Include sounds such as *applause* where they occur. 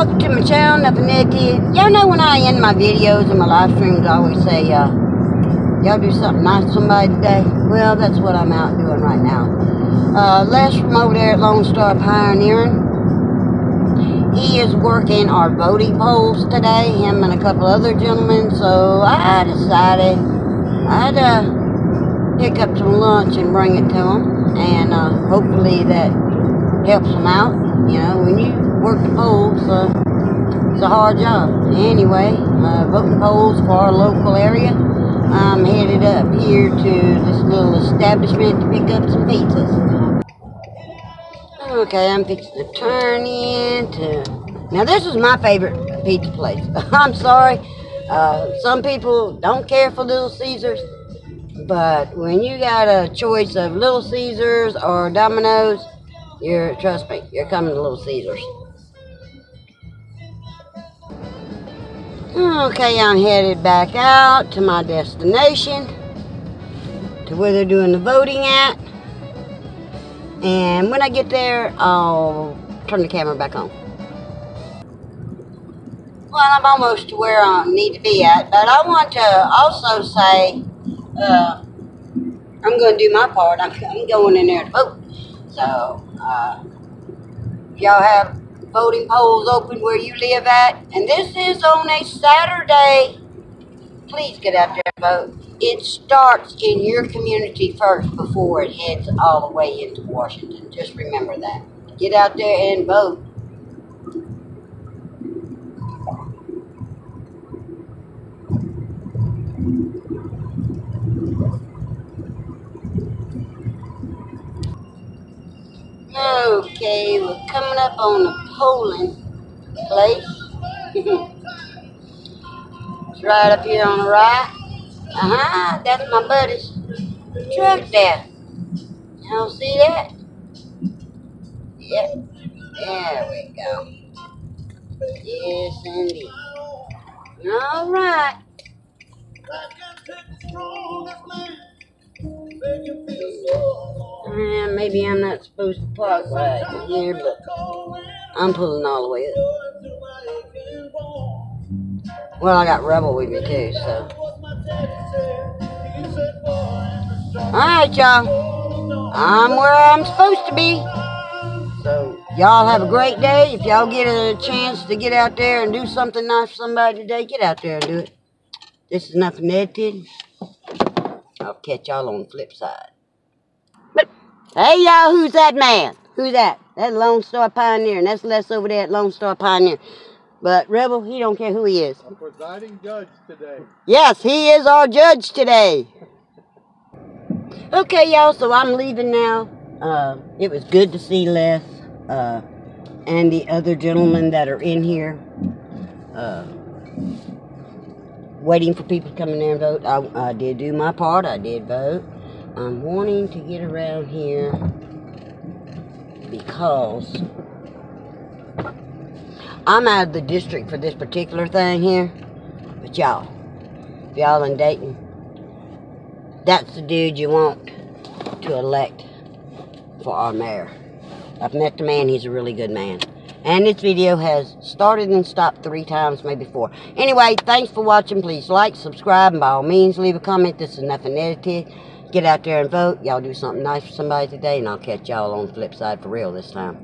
welcome to my channel, Nuffin Edited. Y'all know when I end my videos and my live streams, I always say, uh, y'all do something nice for somebody today. Well, that's what I'm out doing right now. Uh, Les from over there at Lone Star Pioneering. He is working our voting polls today, him and a couple other gentlemen, so I decided I'd uh, pick up some lunch and bring it to him, and uh, hopefully that helps him out. You know, when you work the polls, uh, it's a hard job. Anyway, uh, voting polls for our local area. I'm headed up here to this little establishment to pick up some pizzas. Okay, I'm fixing to turn into. Now, this is my favorite pizza place. *laughs* I'm sorry. Uh, some people don't care for Little Caesars, but when you got a choice of Little Caesars or Domino's, you're trust me, you're coming to Little Caesars. Okay, I'm headed back out to my destination, to where they're doing the voting at. And when I get there, I'll turn the camera back on. Well, I'm almost to where I need to be at, but I want to also say uh, I'm going to do my part. I'm, I'm going in there to vote. So, uh, y'all have voting polls open where you live at, and this is on a Saturday, please get out there and vote. It starts in your community first before it heads all the way into Washington. Just remember that. Get out there and vote. Okay, we're coming up on the polling place. it's *laughs* right up here on the right. Uh-huh, that's my buddy's truck there. Y'all see that? Yep. There we go. Yes, indeed. All right. Uh, maybe I'm not supposed to park right here, but I'm pulling all the way up. Well, I got Rebel with me too, so. Alright, y'all. I'm where I'm supposed to be. So, y'all have a great day. If y'all get a chance to get out there and do something nice for somebody today, get out there and do it. This is Nuffin Edited. I'll catch y'all on the flip side. But, hey y'all, who's that man? Who's that? That Lone Star Pioneer, and that's Les over there at Lone Star Pioneer. But Rebel, he don't care who he is. A presiding judge today. Yes, he is our judge today. Okay, y'all, so I'm leaving now. Uh, it was good to see Les uh, and the other gentlemen that are in here. Uh, waiting for people to come in there and vote. I, I did do my part. I did vote. I'm wanting to get around here because I'm out of the district for this particular thing here. But y'all, if y'all in Dayton, that's the dude you want to elect for our mayor. I've met the man. He's a really good man. And this video has started and stopped three times, maybe four. Anyway, thanks for watching. Please like, subscribe, and by all means, leave a comment. This is Nuffin Edited. Get out there and vote. Y'all do something nice for somebody today, and I'll catch y'all on the flip side for real this time.